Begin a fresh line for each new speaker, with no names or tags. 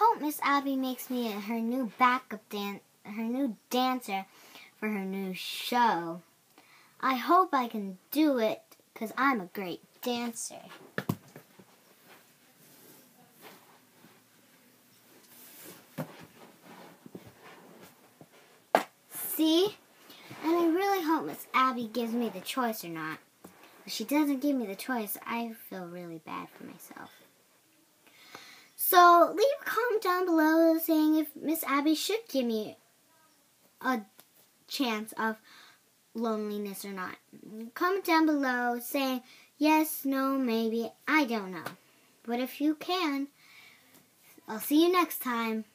not Miss Abby makes me her new backup dan- her new dancer for her new show. I hope I can do it cuz I'm a great dancer. See? And I really hope Miss Abby gives me the choice or not. If she doesn't give me the choice, I feel really bad for myself. So leave a comment down below saying if Miss Abby should give me a chance of loneliness or not. Comment down below saying yes, no, maybe. I don't know. But if you can, I'll see you next time.